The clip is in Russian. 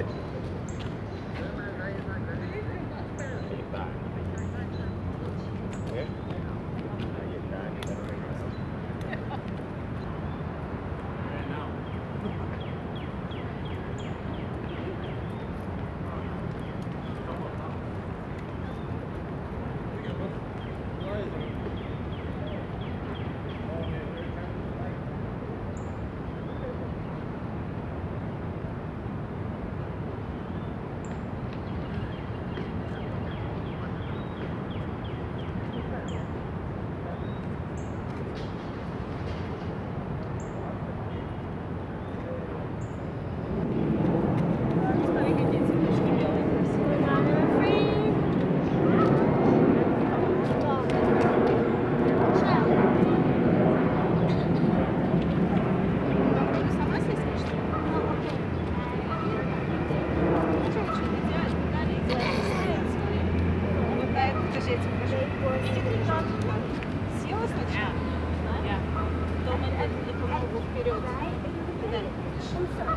it. Получается, покажи. Села сначала. Да. Потом это ногу вперед. What